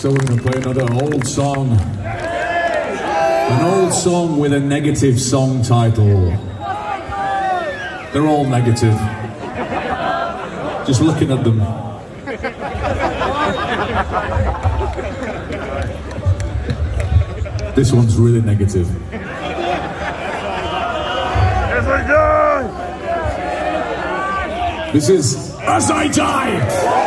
So we're going to play another old song. An old song with a negative song title. They're all negative. Just looking at them. This one's really negative. As I die. This is As I Die!